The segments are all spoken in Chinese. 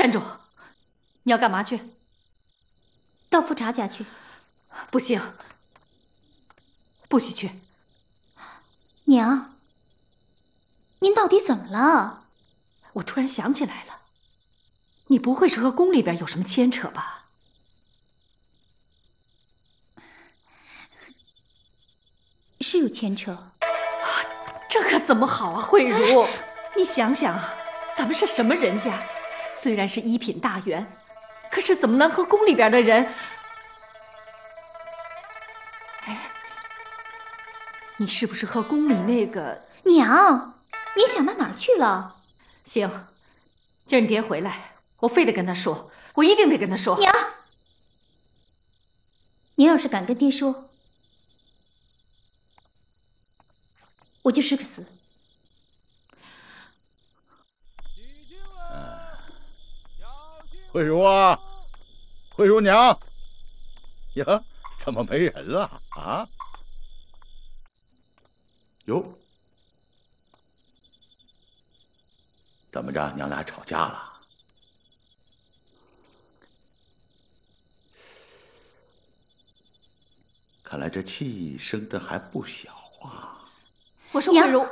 站住！你要干嘛去？到富察家去。不行，不许去。娘，您到底怎么了？我突然想起来了，你不会是和宫里边有什么牵扯吧？是有牵扯。这可怎么好啊，慧茹！你想想啊，咱们是什么人家？虽然是一品大员，可是怎么能和宫里边的人？哎，你是不是和宫里那个娘？你想到哪儿去了？行，今儿你爹回来，我非得跟他说，我一定得跟他说。娘，您要是敢跟爹说。我就是个死。慧茹啊，慧茹娘，呀，怎么没人了啊？哟，怎么着，娘俩吵架了？看来这气生的还不小啊。我说慧茹，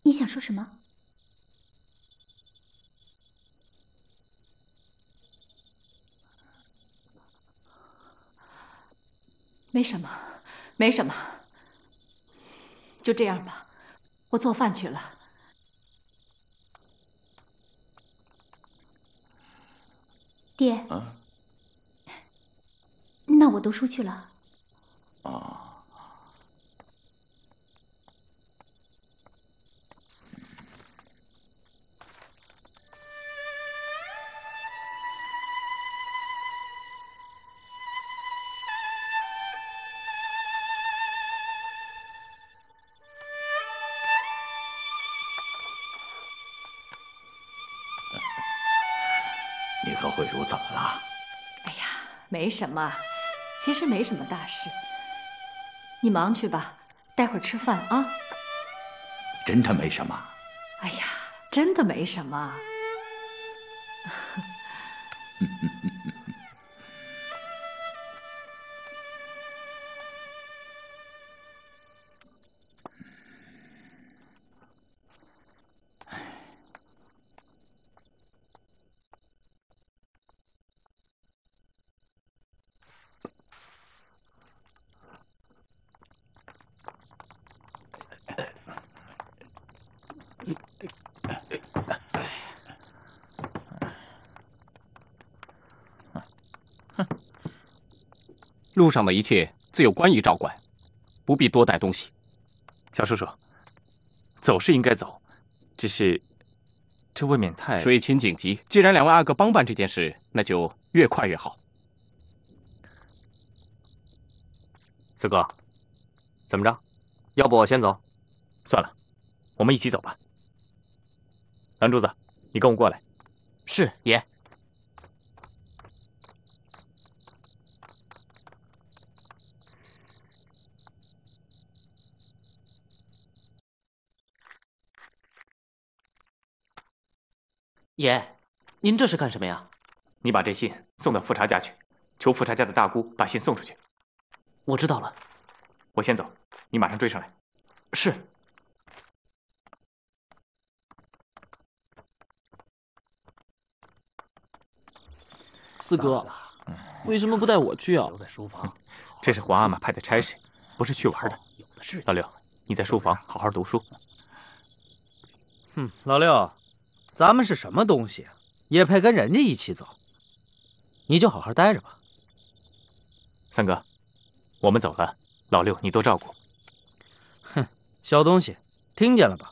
你想说什么？没什么，没什么，就这样吧。我做饭去了。爹。啊。那我读书去了。啊。没什么，其实没什么大事。你忙去吧，待会儿吃饭啊。真的没什么。哎呀，真的没什么。路上的一切自有官仪照管，不必多带东西。小叔叔，走是应该走，只是这未免太……水情紧急，既然两位阿哥帮办这件事，那就越快越好。四哥，怎么着？要不我先走？算了，我们一起走吧。蓝珠子，你跟我过来。是爷。爷，您这是干什么呀？你把这信送到富察家去，求富察家的大姑把信送出去。我知道了，我先走，你马上追上来。是。四哥，为什么不带我去啊？留在书房，这是皇阿玛派的差事，不是去玩的。老六，你在书房好好读书。哼，老六。咱们是什么东西，也配跟人家一起走？你就好好待着吧。三哥，我们走了，老六你多照顾。哼，小东西，听见了吧？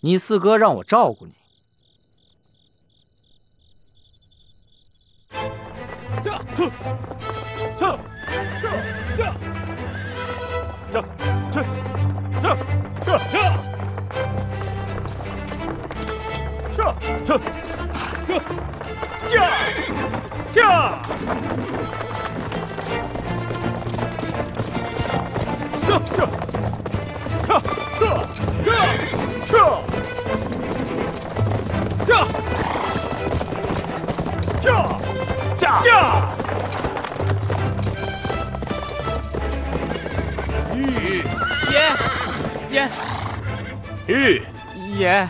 你四哥让我照顾你。这这这这这这这这这。这这这驾驾这这这这这这驾驾！玉爷爷玉爷，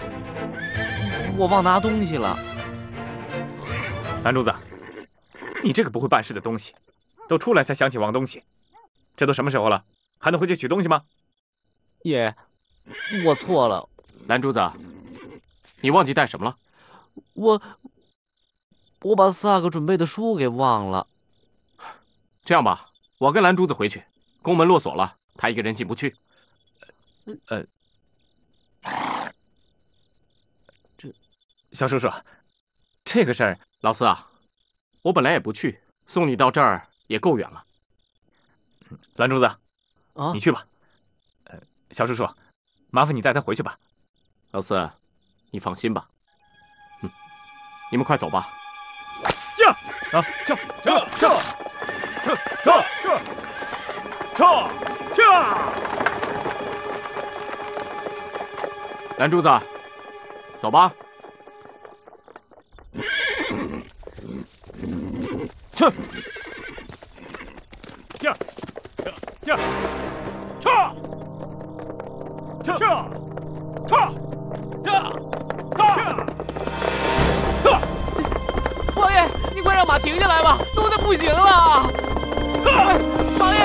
我忘拿东西了。蓝珠子，你这个不会办事的东西，都出来才想起忘东西，这都什么时候了，还能回去取东西吗？爷，我错了。蓝珠子，你忘记带什么了？我我把四阿哥准备的书给忘了。这样吧，我跟蓝珠子回去，宫门落锁了，他一个人进不去。呃，这小叔叔，这个事儿，老四啊，我本来也不去，送你到这儿也够远了。蓝珠子，啊，你去吧。呃，小叔叔，麻烦你带他回去吧。老四，你放心吧。嗯，你们快走吧。驾啊，驾驾驾驾驾驾驾！蓝珠子，走吧。去！驾驾驾驾驾驾驾驾！王爷，你快让马停下来吧，怒的不行了。王爷，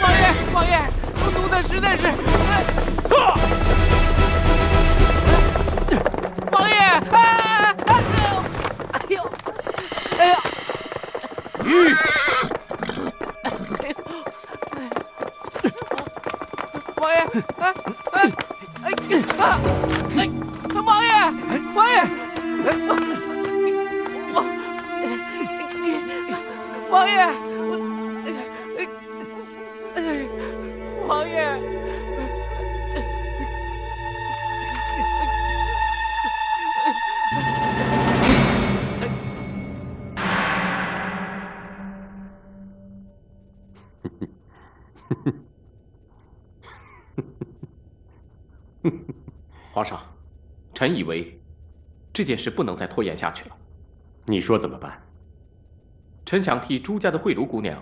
王爷，王爷，我怒的实在是……王爷，臣以为这件事不能再拖延下去了。你说怎么办？臣想替朱家的慧茹姑娘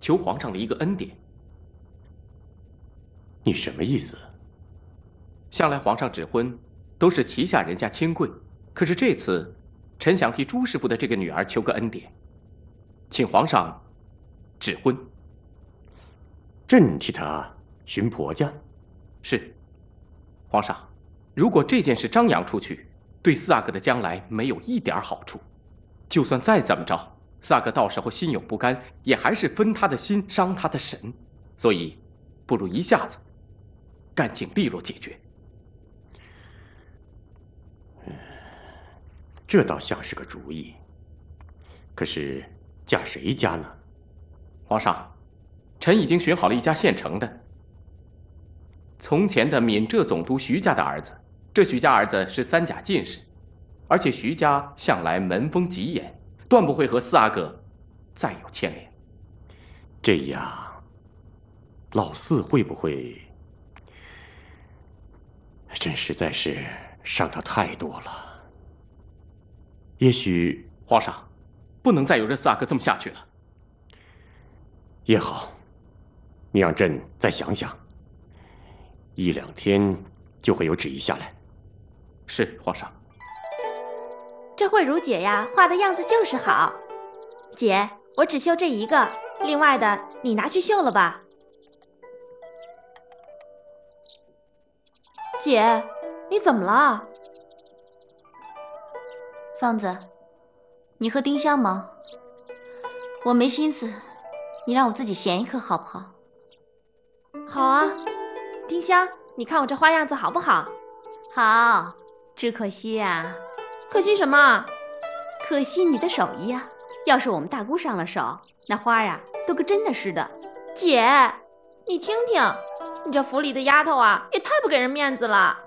求皇上的一个恩典。你什么意思？向来皇上指婚都是旗下人家亲贵，可是这次，臣想替朱师傅的这个女儿求个恩典，请皇上指婚。朕替她寻婆家。是，皇上，如果这件事张扬出去，对四阿哥的将来没有一点好处。就算再怎么着，四阿哥到时候心有不甘，也还是分他的心，伤他的神。所以，不如一下子干净利落解决。这倒像是个主意。可是嫁谁家呢？皇上，臣已经选好了一家现成的。从前的闽浙总督徐家的儿子，这徐家儿子是三甲进士，而且徐家向来门风极严，断不会和四阿哥再有牵连。这样，老四会不会？朕实在是伤他太多了。也许，皇上，不能再由这四阿哥这么下去了。也好，你让朕再想想。一两天就会有旨意下来。是皇上。这慧茹姐呀，画的样子就是好。姐，我只绣这一个，另外的你拿去绣了吧。姐，你怎么了？芳子，你和丁香忙，我没心思，你让我自己闲一刻好不好？好啊。丁香，你看我这花样子好不好？好，只可惜呀。可惜什么？可惜你的手艺啊！要是我们大姑上了手，那花啊都跟真的似的。姐，你听听，你这府里的丫头啊，也太不给人面子了。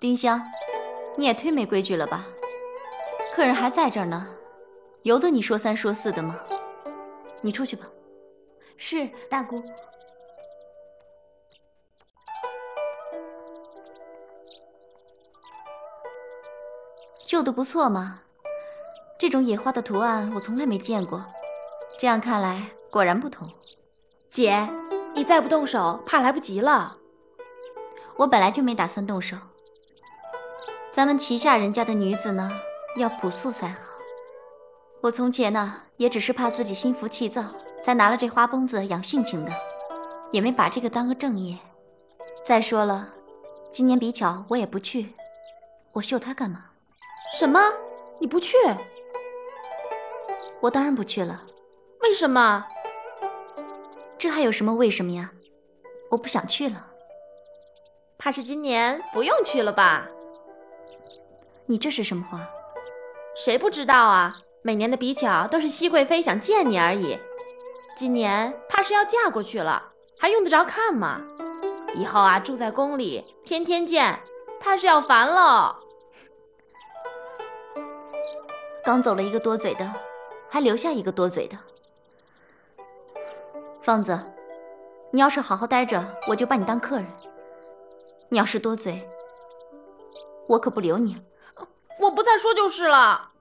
丁香，你也忒没规矩了吧？客人还在这儿呢，由得你说三说四的吗？你出去吧。是大姑。绣的不错嘛。这种野花的图案我从来没见过，这样看来果然不同。姐，你再不动手，怕来不及了。我本来就没打算动手。咱们旗下人家的女子呢，要朴素才好。我从前呢，也只是怕自己心浮气躁，才拿了这花绷子养性情的，也没把这个当个正业。再说了，今年比巧我也不去，我绣它干嘛？什么？你不去？我当然不去了。为什么？这还有什么为什么呀？我不想去了。怕是今年不用去了吧？你这是什么话？谁不知道啊？每年的比巧都是熹贵妃想见你而已，今年怕是要嫁过去了，还用得着看吗？以后啊，住在宫里，天天见，怕是要烦了。刚走了一个多嘴的，还留下一个多嘴的。方子，你要是好好待着，我就把你当客人；你要是多嘴，我可不留你。我不再说就是了。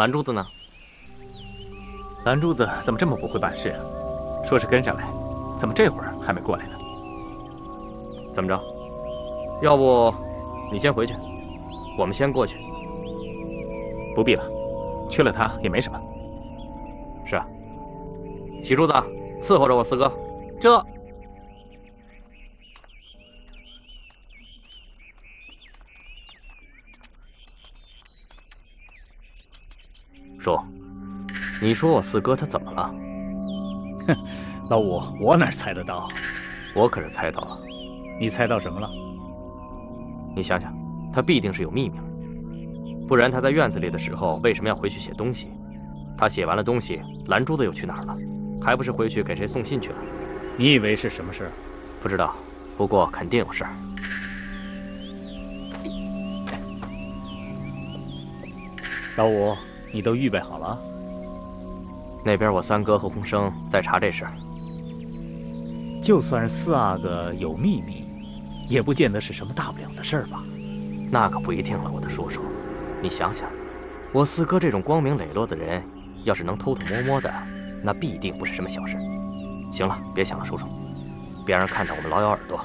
蓝珠子呢？蓝珠子怎么这么不会办事啊？说是跟上来，怎么这会儿还没过来呢？怎么着？要不你先回去，我们先过去。不必了，缺了他也没什么。是啊，喜珠子伺候着我四哥。这。叔，你说我四哥他怎么了？哼，老五，我哪猜得到？我可是猜到了。你猜到什么了？你想想，他必定是有秘密了，不然他在院子里的时候为什么要回去写东西？他写完了东西，蓝珠子又去哪儿了？还不是回去给谁送信去了？你以为是什么事？不知道，不过肯定有事儿。老五。你都预备好了？那边我三哥和洪生在查这事儿。就算是四阿哥有秘密，也不见得是什么大不了的事儿吧？那可不一定了，我的叔叔。你想想，我四哥这种光明磊落的人，要是能偷偷摸摸的，那必定不是什么小事。行了，别想了，叔叔，别让人看到我们老咬耳朵。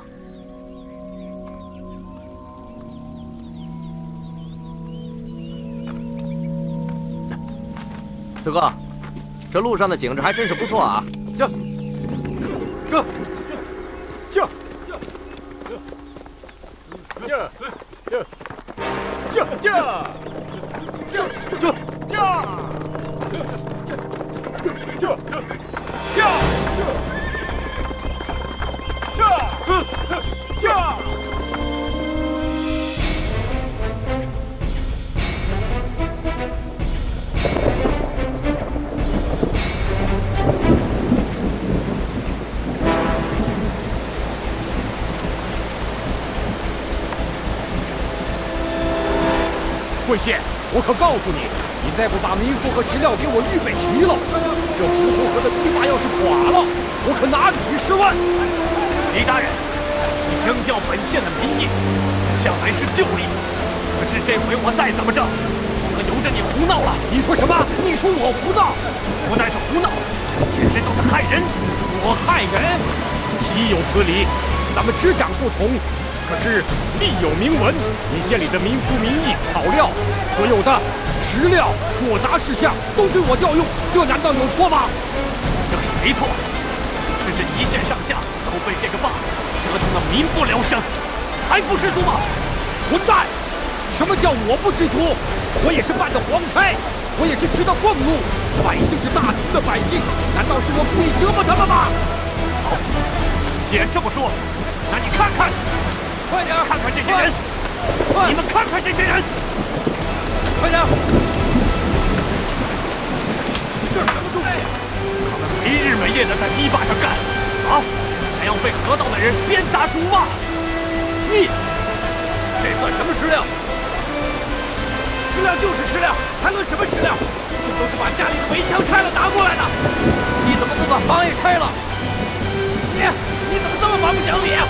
四哥，这路上的景致还真是不错啊！驾，驾，驾，驾，驾，驾，驾，驾，驾，可告诉你，你再不把民夫和石料给我预备齐了，这伏虎河的堤坝要是垮了，我可拿你十万。李大人，你征调本县的民意，向来是旧例，可是这回我再怎么着，不可由着你胡闹了。你说什么？你说我胡闹？不但是胡闹，简直就是害人。我害人？岂有此理！咱们执掌不同。可是必有明文，你县里的民夫、民意、草料，所有的石料、果杂事项都归我调用，这难道有错吗？这是没错，只是一县上下都被这个坝折腾得民不聊生，还不知足吗？混蛋！什么叫我不知足？我也是办的皇差，我也是吃的俸禄，百姓是大清的百姓，难道是我故意折磨他们吗？好，既然这么说，那你看看。快点，看看这些人！你们看看这些人！快点！这是什么东西？他们没日没夜的在堤坝上干，啊！还要被河道的人鞭打辱骂！你，这算什么食料？食料就是食料，还论什么食料？这都是把家里的围墙拆了拿过来的。你怎么不把房也拆了？你，你怎么这么蛮不讲理啊！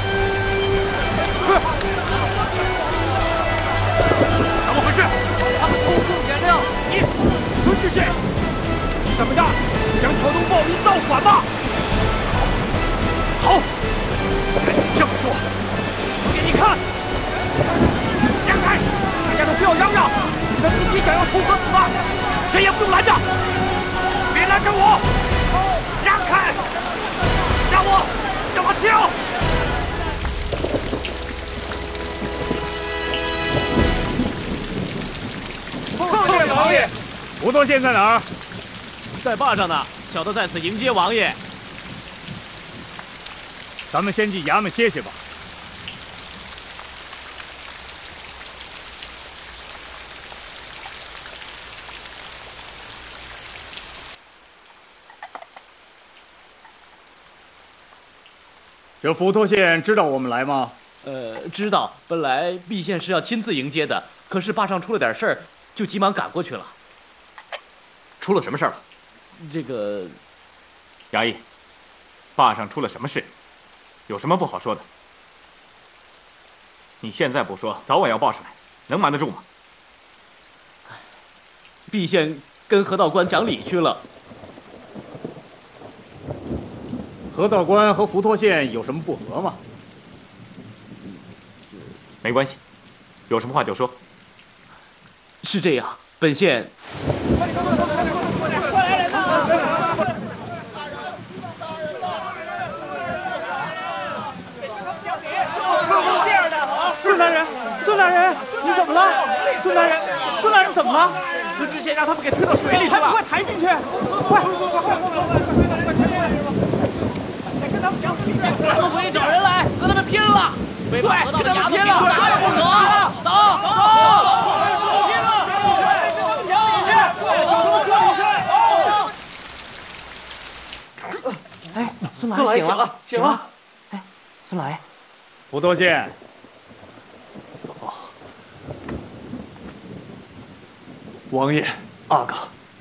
怎么回事？他们偷工减料！你，孙知县，怎么着？想挑动暴民造反吗？好，赶紧这么说，我给你看！让开！大家都不要嚷嚷！你们自己想要投河死吗？谁也不用拦着！别拦着我！让开！让我，让我跳！王爷！吴多县在哪儿？在坝上呢，小的在此迎接王爷。咱们先进衙门歇歇吧。这浮托县知道我们来吗？呃，知道。本来毕县是要亲自迎接的，可是坝上出了点事儿，就急忙赶过去了。出了什么事儿了？这个，衙役，坝上出了什么事？有什么不好说的？你现在不说，早晚要报上来，能瞒得住吗？毕县跟河道官讲理去了。河道官和浮托县有什么不和吗？没关系，有什么话就说。是这样，本县。孙大人，孙大人，你怎么了？孙大人，孙大人怎么了？孙知县让他们给推到水里去了，快抬进去！快！咱们回去找人来，和他们拼了！非把河道的衙门给砸了不可！走走！拼了！哎，孙老爷醒了，醒了！哎，孙老爷，浮托县。王爷、阿哥，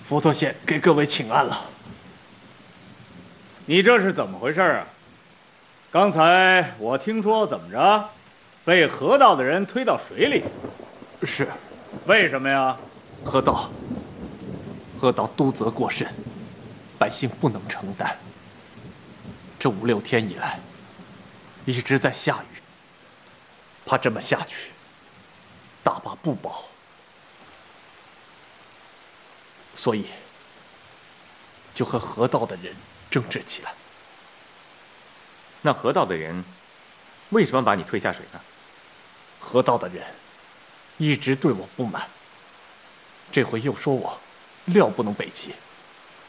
浮托县给各位请安了。你这是怎么回事啊？刚才我听说怎么着，被河道的人推到水里去了。是，为什么呀？河道，河道督责过甚，百姓不能承担。这五六天以来，一直在下雨，怕这么下去，大坝不保。所以，就和河道的人争执起来。那河道的人为什么把你推下水呢？河道的人一直对我不满，这回又说我料不能北齐，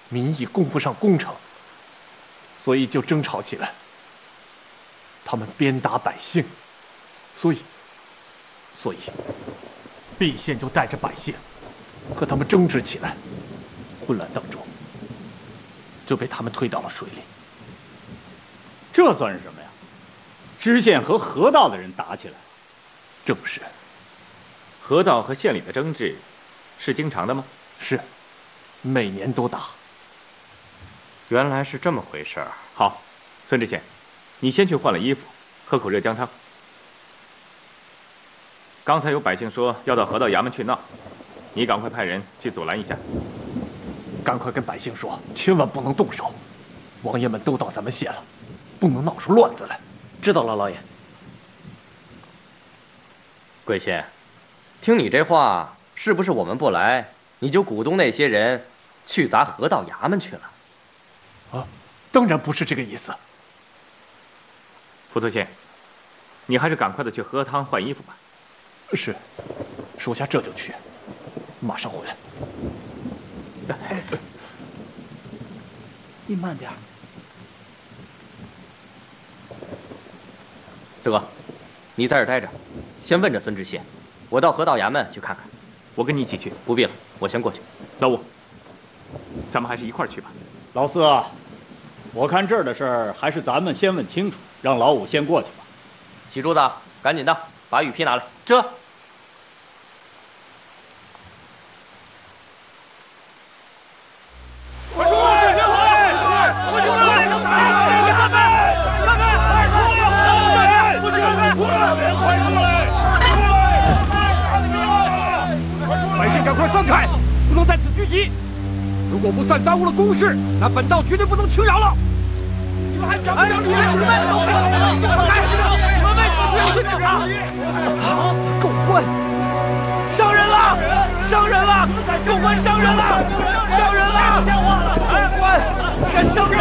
民意供不上工程，所以就争吵起来。他们鞭打百姓，所以，所以，毕县就带着百姓。和他们争执起来，混乱当中就被他们推到了水里。这算是什么呀？知县和河道的人打起来，正是。河道和县里的争执是经常的吗？是，每年都打。原来是这么回事儿。好，孙知县，你先去换了衣服，喝口热姜汤。刚才有百姓说要到河道衙门去闹。你赶快派人去阻拦一下，赶快跟百姓说，千万不能动手。王爷们都到咱们县了，不能闹出乱子来。知道了，老爷。贵县，听你这话，是不是我们不来，你就鼓动那些人去砸河道衙门去了？啊，当然不是这个意思。副督县，你还是赶快的去喝汤换衣服吧。是，属下这就去。马上回来。哎，你慢点。四哥，你在这待着，先问着孙知县，我到河道衙门去看看。我跟你一起去。不必了，我先过去。老五，咱们还是一块儿去吧。老四，我看这儿的事儿，还是咱们先问清楚，让老五先过去吧。喜柱子，赶紧的，把雨披拿来。这。散，耽误了公事，那本道绝对不能轻饶了。你们还想不想理？你们你们为什么不要这狗官，伤人了！伤人了！狗官伤人了！伤人了！狗官，你敢伤人？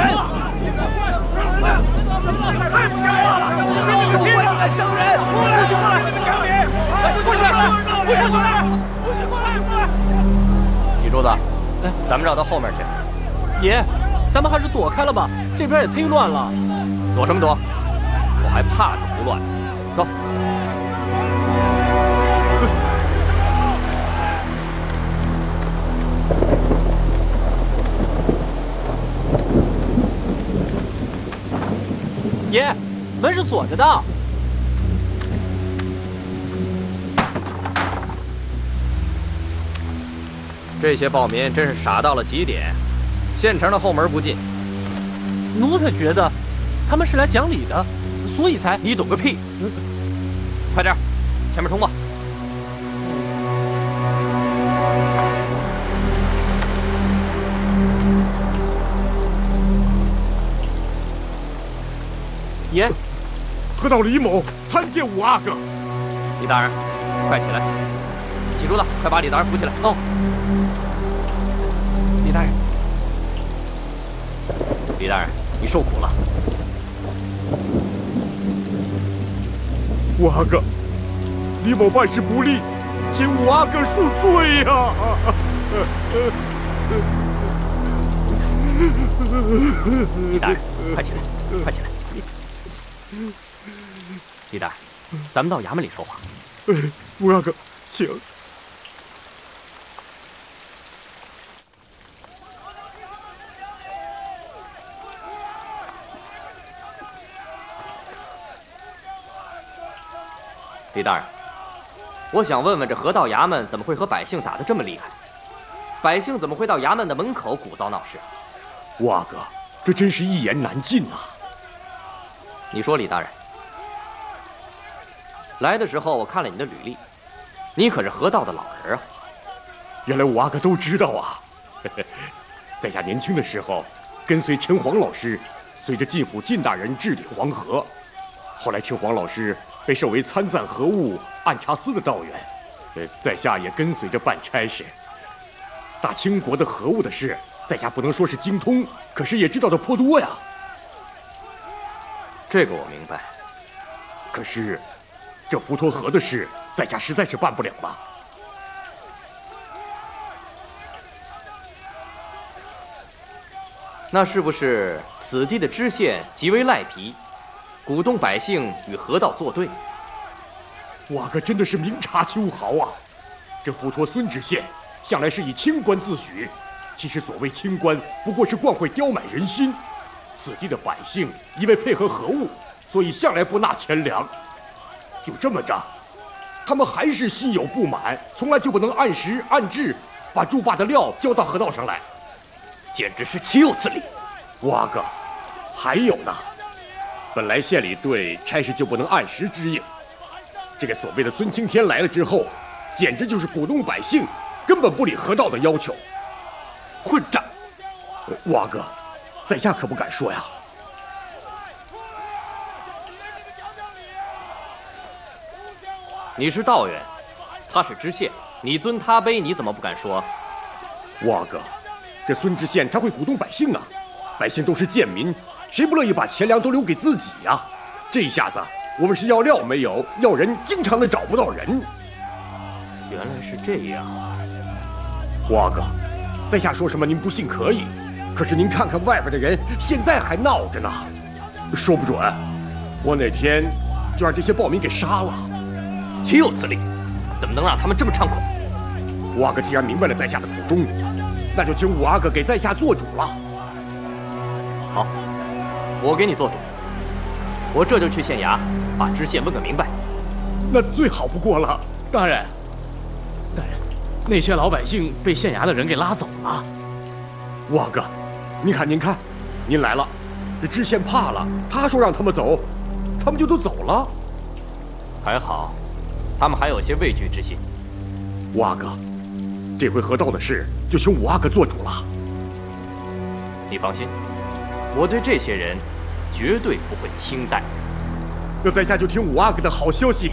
太不像话了！狗官，你敢伤人？过来，过来，讲理！过去，过去，过来！喜珠子，咱们绕到后面去。爷，咱们还是躲开了吧，这边也忒乱了。躲什么躲？我还怕他不乱。走。爷，门是锁着的。这些暴民真是傻到了极点，县城的后门不进。奴才觉得他们是来讲理的，所以才……你懂个屁！快点，前面通过。爷，河道李某参见五阿哥。李大人，快起来！喜珠子，快把李大人扶起来。哦。李大人，你受苦了。五阿哥，李某办事不力，请五阿哥恕罪呀！李大人，快起来，快起来！李大人，咱们到衙门里说话。哎，五阿哥，请。李大人，我想问问，这河道衙门怎么会和百姓打得这么厉害？百姓怎么会到衙门的门口鼓噪闹事？五阿哥，这真是一言难尽呐！你说，李大人，来的时候我看了你的履历，你可是河道的老人啊。原来五阿哥都知道啊！在下年轻的时候，跟随陈黄老师，随着靳府靳大人治理黄河。后来陈黄老师。被授为参赞河务按察司的道员，呃，在下也跟随着办差事。大清国的河务的事，在下不能说是精通，可是也知道的颇多呀。这个我明白。可是，这滹沱河的事，在下实在是办不了了。那是不是此地的知县极为赖皮？鼓动百姓与河道作对，五阿哥真的是明察秋毫啊！这滹沱孙知县向来是以清官自诩，其实所谓清官，不过是惯会刁买人心。此地的百姓因为配合河务，所以向来不纳钱粮。就这么着，他们还是心有不满，从来就不能按时按质把筑坝的料交到河道上来，简直是岂有此理！五阿哥，还有呢。本来县里对差事就不能按时支应，这个所谓的尊青天来了之后，简直就是鼓动百姓，根本不理河道的要求。混账！瓦哥，在下可不敢说呀。你是道员，他是知县，你尊他卑，你怎么不敢说？瓦哥，这孙知县他会鼓动百姓啊，百姓都是贱民。谁不乐意把钱粮都留给自己呀？这一下子，我们是要料没有，要人经常的找不到人。原来是这样，五阿哥，在下说什么您不信可以，可是您看看外边的人，现在还闹着呢，说不准，我哪天就让这些暴民给杀了。岂有此理！怎么能让他们这么猖狂？五阿哥既然明白了在下的苦衷，那就请五阿哥给在下做主了。好。我给你做主。我这就去县衙，把知县问个明白。那最好不过了。大人，大人，那些老百姓被县衙的人给拉走了。五阿哥，您看，您看，您来了，这知县怕了，他说让他们走，他们就都走了。还好，他们还有些畏惧之心。五阿哥，这回河道的事就请五阿哥做主了。你放心，我对这些人绝对不会轻待。那在下就听五阿哥的好消息。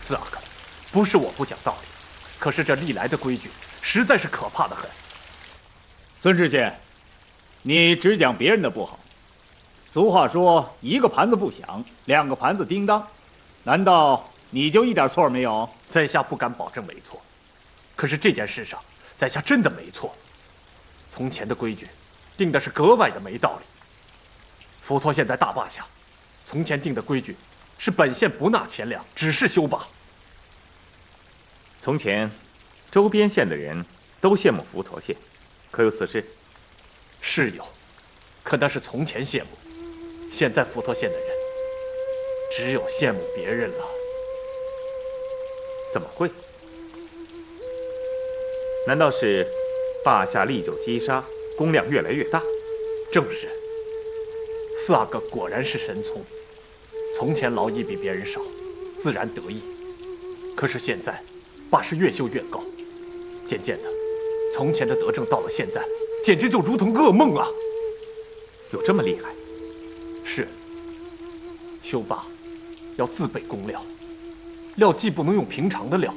四阿哥，不是我不讲道理，可是这历来的规矩实在是可怕的很。孙知县，你只讲别人的不好。俗话说，一个盘子不响，两个盘子叮当。难道你就一点错没有？在下不敢保证没错，可是这件事上，在下真的没错。从前的规矩，定的是格外的没道理。佛陀县在大坝下，从前定的规矩，是本县不纳钱粮，只是修坝。从前，周边县的人都羡慕佛陀县，可有此事？是有，可那是从前羡慕。现在佛陀县的人，只有羡慕别人了。怎么会？难道是坝下历久积沙，工量越来越大？正是。四阿哥果然是神聪。从前劳役比别人少，自然得意。可是现在，坝是越修越高，渐渐的，从前的德政到了现在，简直就如同噩梦啊！有这么厉害？是，修坝要自备工料，料既不能用平常的料，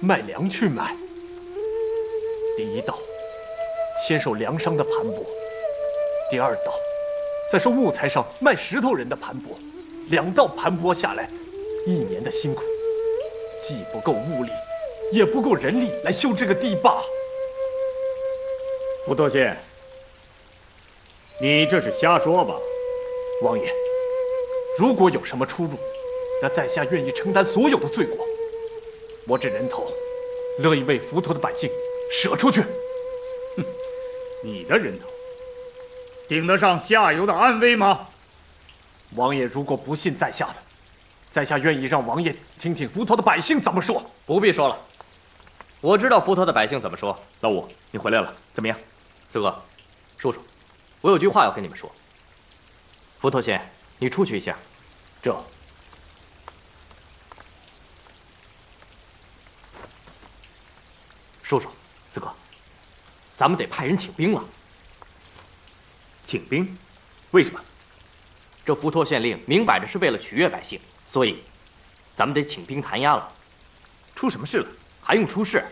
卖粮去买。第一道，先受粮商的盘剥；第二道，再受木材上卖石头人的盘剥。两道盘剥下来，一年的辛苦，既不够物力，也不够人力来修这个堤坝。福多县，你这是瞎说吧？王爷，如果有什么出入，那在下愿意承担所有的罪过。我这人头，乐意为浮陀的百姓舍出去。哼，你的人头，顶得上下游的安危吗？王爷如果不信在下的，在下愿意让王爷听听佛陀的百姓怎么说。不必说了，我知道佛陀的百姓怎么说。老五，你回来了，怎么样？四哥，叔叔，我有句话要跟你们说。佛陀先，你出去一下。这。叔叔，四哥，咱们得派人请兵了。请兵？为什么？这佛陀县令明摆着是为了取悦百姓，所以，咱们得请兵弹压了。出什么事了？还用出事？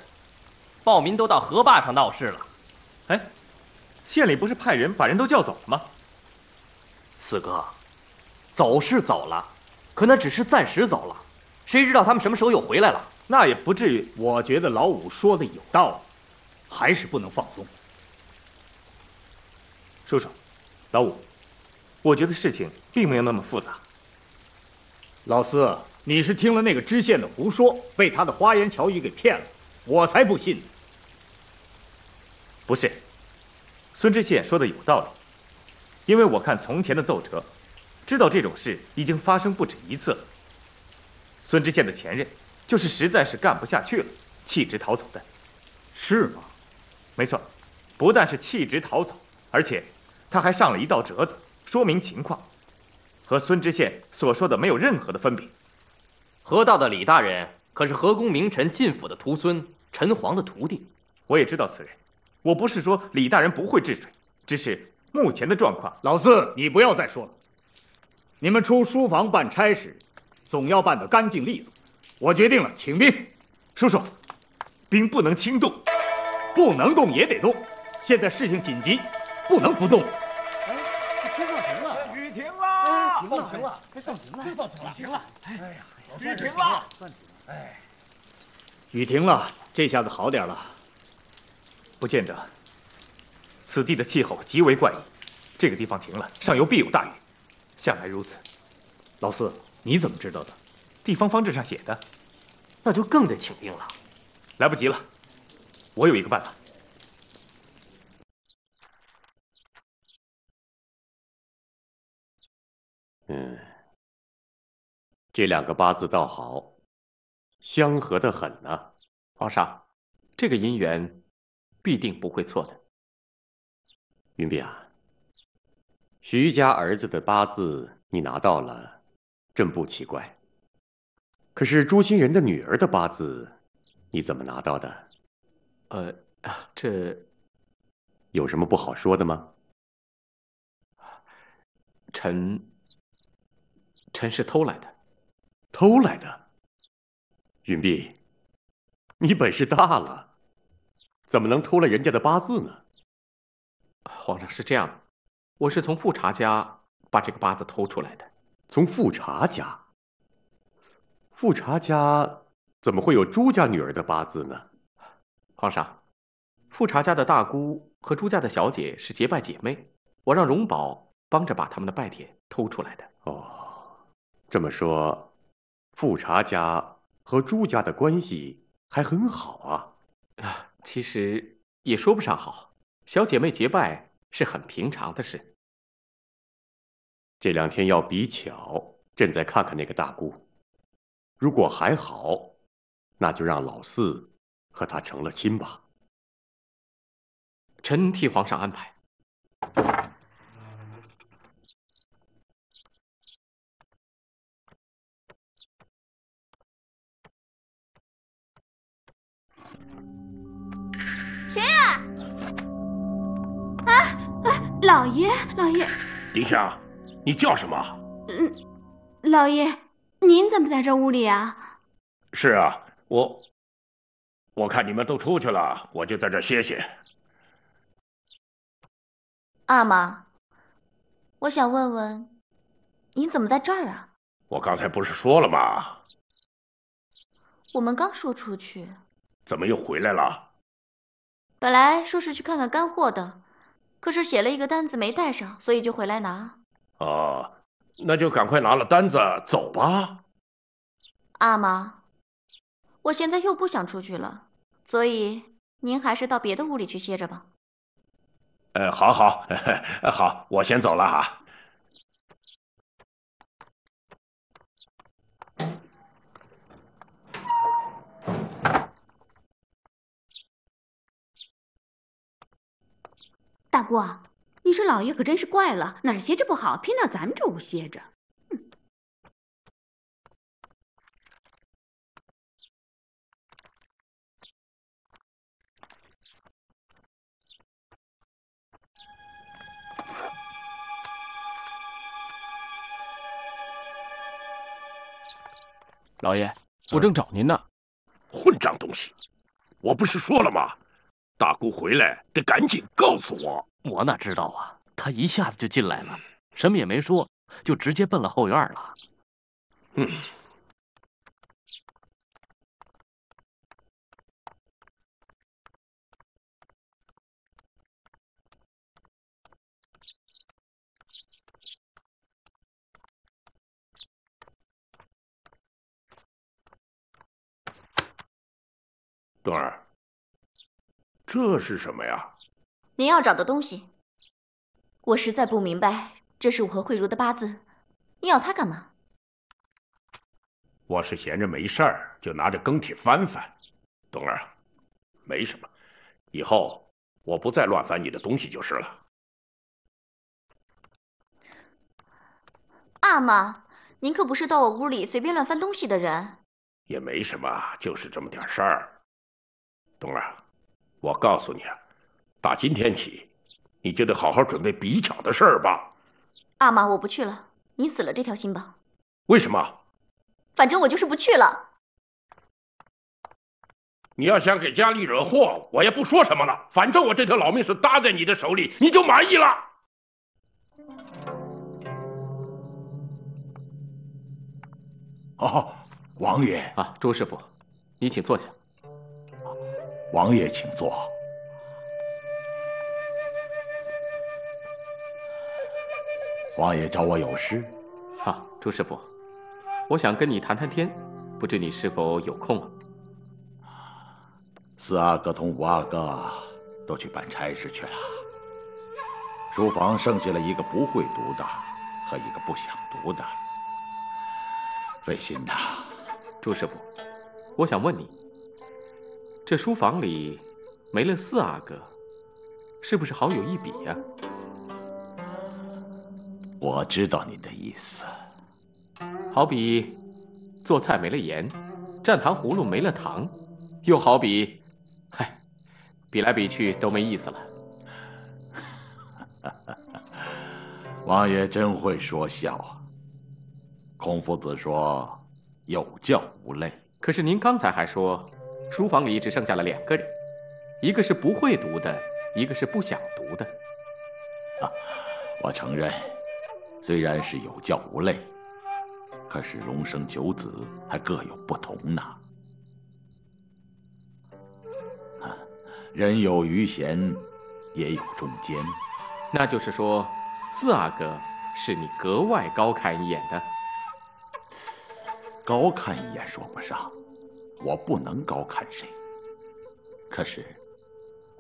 暴民都到河坝上闹事了。哎，县里不是派人把人都叫走了吗？四哥，走是走了，可那只是暂时走了，谁知道他们什么时候又回来了？那也不至于。我觉得老五说的有道理，还是不能放松。叔叔，老五，我觉得事情并没有那么复杂。老四，你是听了那个知县的胡说，被他的花言巧语给骗了，我才不信呢。不是，孙知县说的有道理。因为我看从前的奏折，知道这种事已经发生不止一次了。孙知县的前任就是实在是干不下去了，弃职逃走的，是吗？没错，不但是弃职逃走，而且他还上了一道折子，说明情况，和孙知县所说的没有任何的分别。河道的李大人可是河工名臣靳府的徒孙，陈皇的徒弟，我也知道此人。我不是说李大人不会治水，只是。目前的状况，老四，你不要再说了。你们出书房办差事，总要办得干净利索。我决定了，请兵。叔叔，兵不能轻动，不能动也得动。现在事情紧急，不能不动。哎，这天放停了，雨停了，放停了，该放晴了，放晴了，停了。哎呀，雨停了，哎，雨停了，这下子好点了。不见得。此地的气候极为怪异，这个地方停了，上游必有大雨，向来如此。老四，你怎么知道的？地方方志上写的。那就更得请兵了。来不及了，我有一个办法。嗯，这两个八字倒好，相合的很呢。皇上，这个姻缘必定不会错的。云碧啊，徐家儿子的八字你拿到了，真不奇怪。可是朱新仁的女儿的八字，你怎么拿到的？呃，这有什么不好说的吗？臣，臣是偷来的。偷来的？云碧，你本事大了，怎么能偷了人家的八字呢？皇上是这样的，我是从富察家把这个八字偷出来的。从富察家？富察家怎么会有朱家女儿的八字呢？皇上，富察家的大姑和朱家的小姐是结拜姐妹，我让荣宝帮着把他们的拜帖偷出来的。哦，这么说，富察家和朱家的关系还很好啊？啊，其实也说不上好。小姐妹结拜是很平常的事。这两天要比巧，朕再看看那个大姑。如果还好，那就让老四和他成了亲吧。臣替皇上安排。谁呀？啊啊！老爷，老爷，殿下，你叫什么？嗯，老爷，您怎么在这屋里啊？是啊，我我看你们都出去了，我就在这歇歇。阿玛，我想问问，您怎么在这儿啊？我刚才不是说了吗？我们刚说出去，怎么又回来了？本来说是去看看干货的，可是写了一个单子没带上，所以就回来拿。哦，那就赶快拿了单子走吧。阿玛，我现在又不想出去了，所以您还是到别的屋里去歇着吧。呃，好好 好，我先走了哈。大姑，你说老爷可真是怪了，哪儿歇着不好，偏到咱们这屋歇着。老爷，我正找您呢。混账东西！我不是说了吗？大姑回来得赶紧告诉我。我哪知道啊？他一下子就进来了，什么也没说，就直接奔了后院了。嗯。冬儿，这是什么呀？您要找的东西，我实在不明白。这是我和慧茹的八字，你要它干嘛？我是闲着没事儿，就拿着庚帖翻翻。冬儿，没什么，以后我不再乱翻你的东西就是了。阿玛，您可不是到我屋里随便乱翻东西的人。也没什么，就是这么点事儿。冬儿，我告诉你啊，打今天起，你就得好好准备比巧的事儿吧。阿玛，我不去了，你死了这条心吧。为什么？反正我就是不去了。你要想给家里惹祸，我也不说什么了。反正我这条老命是搭在你的手里，你就满意了。哦，王爷啊，朱师傅，你请坐下。王爷，请坐。王爷找我有事。啊，朱师傅，我想跟你谈谈天，不知你是否有空啊？四阿哥同五阿哥都去办差事去了，书房剩下了一个不会读的，和一个不想读的，费心呐。朱师傅，我想问你，这书房里没了四阿哥，是不是好有一比呀？我知道你的意思，好比做菜没了盐，蘸糖葫芦没了糖，又好比，嗨，比来比去都没意思了。王爷真会说笑啊！孔夫子说：“有教无类。”可是您刚才还说，书房里只剩下了两个人，一个是不会读的，一个是不想读的。啊，我承认，虽然是有教无类，可是龙生九子还各有不同呢。啊，人有余弦，也有中间。那就是说。四阿哥是你格外高看一眼的，高看一眼说不上，我不能高看谁。可是，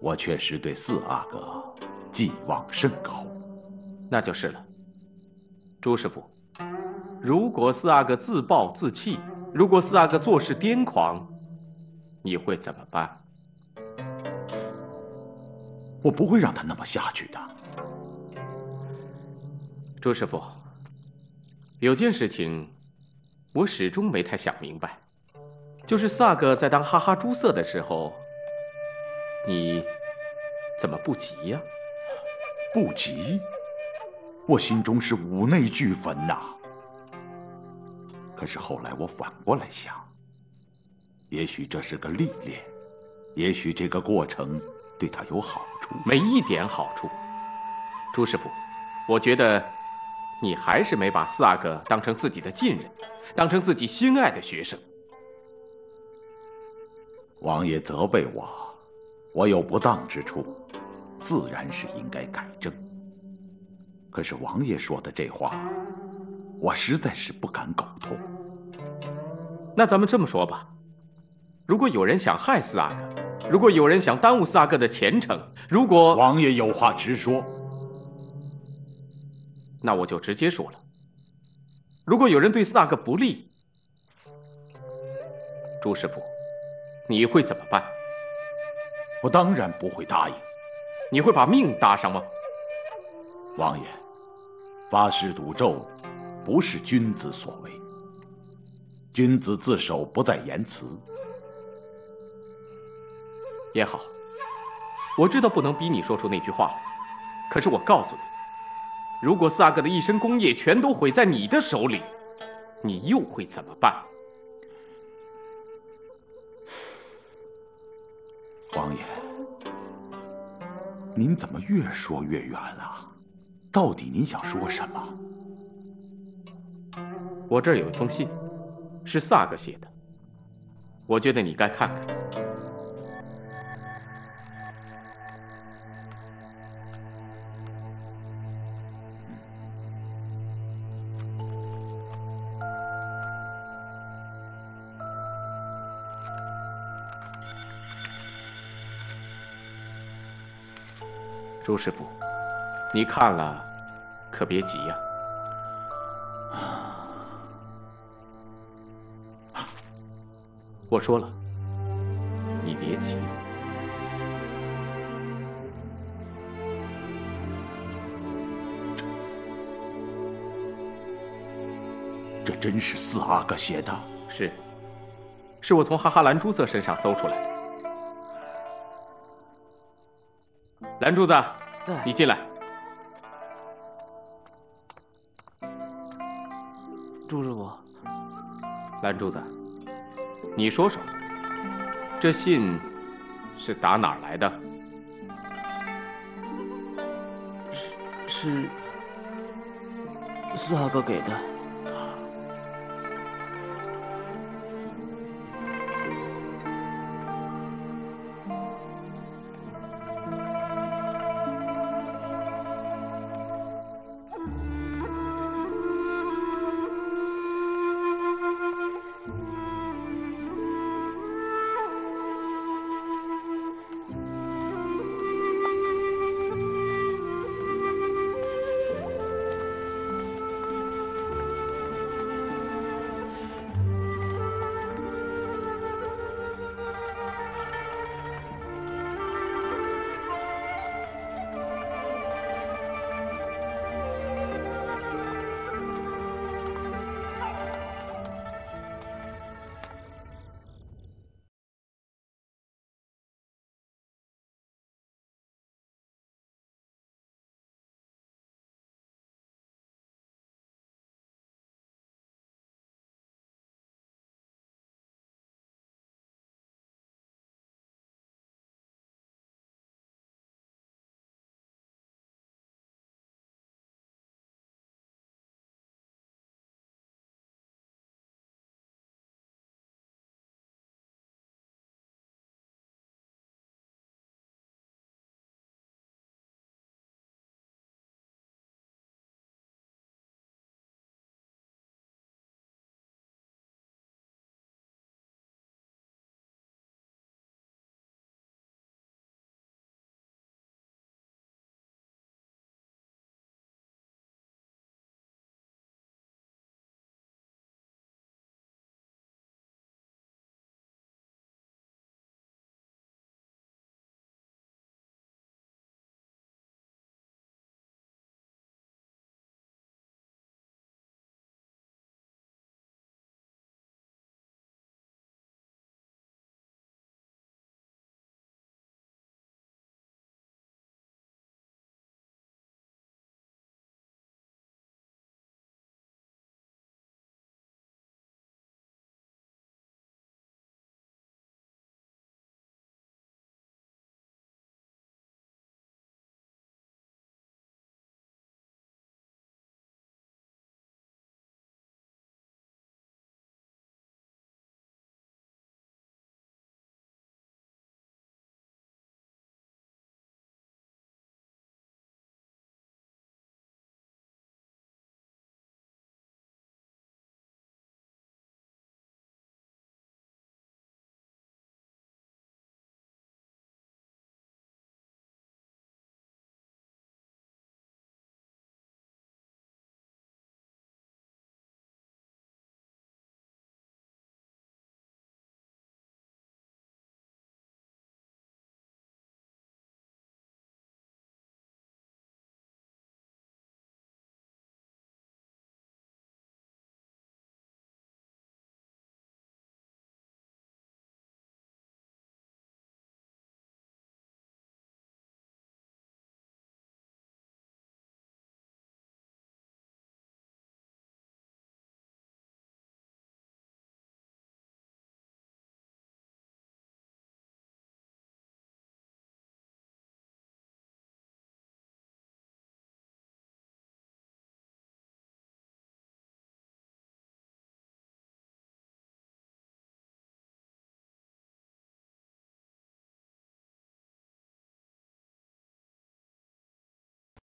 我确实对四阿哥寄望甚高。那就是了，朱师傅，如果四阿哥自暴自弃，如果四阿哥做事癫狂，你会怎么办？我不会让他那么下去的。朱师傅，有件事情，我始终没太想明白，就是四阿哥在当哈哈猪色的时候，你怎么不急呀？不急？我心中是五内俱焚呐。可是后来我反过来想，也许这是个历练，也许这个过程对他有好处。没一点好处。朱师傅，我觉得。你还是没把四阿哥当成自己的近人，当成自己心爱的学生。王爷责备我，我有不当之处，自然是应该改正。可是王爷说的这话，我实在是不敢苟同。那咱们这么说吧，如果有人想害四阿哥，如果有人想耽误四阿哥的前程，如果王爷有话直说。那我就直接说了，如果有人对四阿哥不利，朱师傅，你会怎么办？我当然不会答应。你会把命搭上吗？王爷，发誓赌咒不是君子所为。君子自守，不在言辞。也好，我知道不能逼你说出那句话来，可是我告诉你。如果四阿哥的一身功业全都毁在你的手里，你又会怎么办？您怎么越说越远了？到底您想说什么？我这儿有一封信，是萨格写的，我觉得你该看看。朱师傅，你看了，可别急呀。我说了，你别急。这这真是四阿哥写的？是，是我从哈哈兰珠色身上搜出来的。蓝柱子，你进来。朱师傅，蓝柱子，你说说，这信是打哪儿来的？是是四阿哥给的。